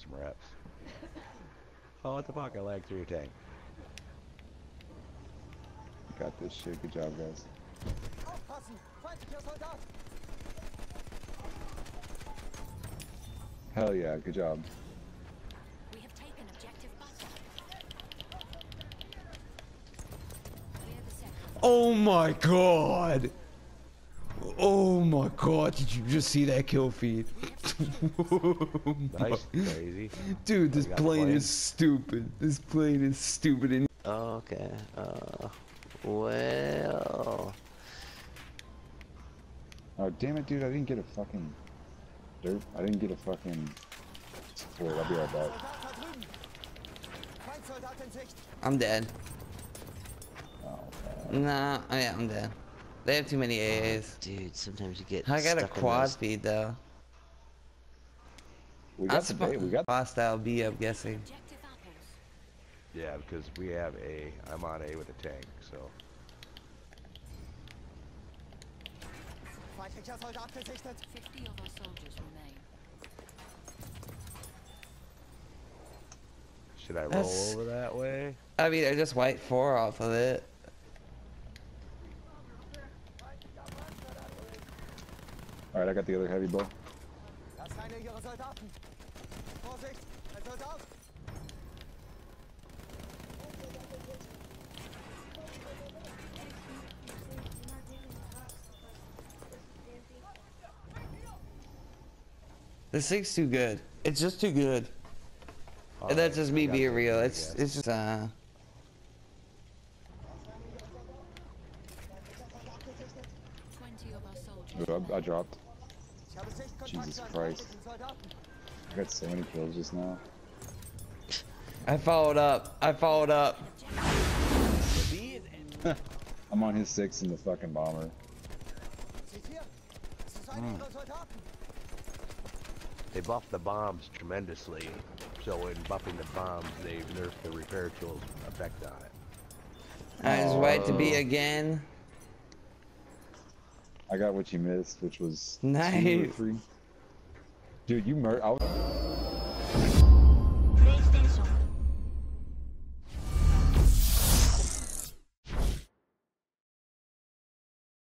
some reps. Oh, what the fuck? I lagged through your tank. Got this shit. Good job, guys. Aufpassen! Hell yeah. Good job. We have taken objective butter. Clear the sector. Oh my god! Oh my god, did you just see that kill feed? Nice, crazy. Dude, this You got the plane plane? is stupid. This plane is stupid and Okay. Uh, well. Oh damn it, dude! I didn't get a fucking dirt. I didn't get a fucking support. I'll be right back. Soldat da drüben! Feindsoldat in Sicht! I'm dead. Oh. Nah, oh yeah, I'm dead. They have too many AAs. Dude, sometimes you get. I got a stuck in quad those- speed though. We got the bait. We got. hostile B, I'm guessing. Yeah, because we have A. I'm on A with a tank, so. Feindlicher Soldat gesichtet! 50 of our soldiers remain. Should I roll That's- over that way? I mean, I just wiped four off of it. All right, I got the other heavy bow. Das ist einer ihrer Soldaten! Vorsicht! Ein Soldat! This thing's too good. It's just too good. and that's just me being real. It's it's just uh. Twenty of our soldiers. I, I dropped. Ich habe Sichtkontakt Jesus Christ. I got so many kills just now. I followed up. I followed up. I'm on his six in the fucking bomber. Seht ihr? Das ist einer ihrer Soldaten! They buffed the bombs tremendously, so in buffing the bombs, they've nerfed the repair tools effect on it. I was right to Oh. be again. I got what you missed, which was Nice. two or three. Dude, you mur- I was